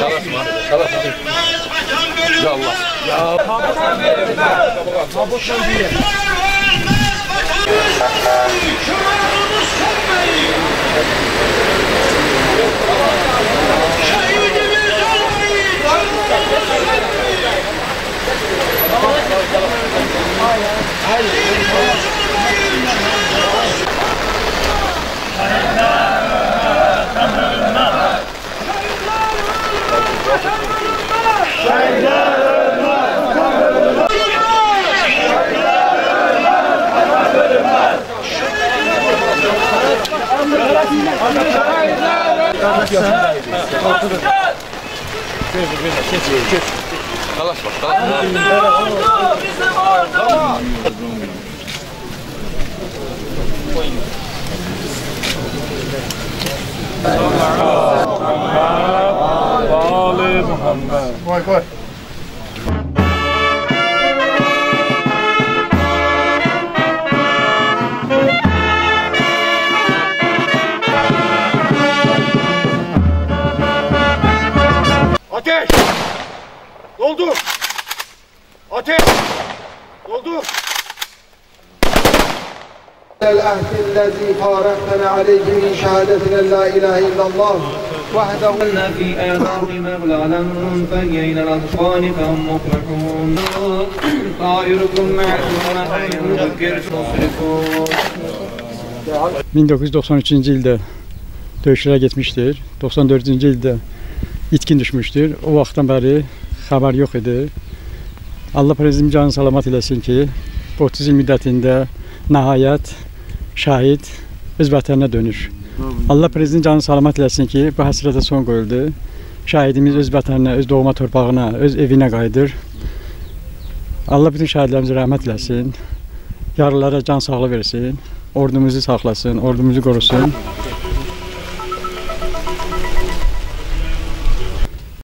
Çalışma, çalışma. Ya Allah. Ya pamuktan verin be. Pamuktan diye. Şuramız kalmayı. Şehidimiz olmayı. Şuramız kalmayı. Şehidimiz olmayı. Şehidler ölmez. Şehidler ölmez. 好的好的，大家小心一点。好的好的，谢谢。谢谢。谢谢。好了好了，快快。Ateş! Doldur! Ateş! Doldur! العهد الذي فارقتنا عليه من شهادة أن لا إله إلا الله وحده أن في آذانهم أغلالا فهي إلى الأذقان فهم مقمحون طائركم معكم وإن يذكركم مصرفون 1993-cü ildə döyüşlərə getmişdir. 94-cü ildə itkin düşmüşdür. O vaxtdan bəri xəbər yox idi. Allah prezident canı salamat eləsin ki, bu 30 il müddətində nəhayət şahid öz vətəninə dönür. Allah prezident canı salamat eləsin ki, bu həsrətə son qoyuldu. Şəhidimiz öz vətəninə, öz doğma torpağına, öz evinə qayıdır. Allah bütün şəhidlərimizə rəhmət eləsin. Yaralılara can sağlığı versin. Ordumuzu saxlasın, ordumuzu qorusun.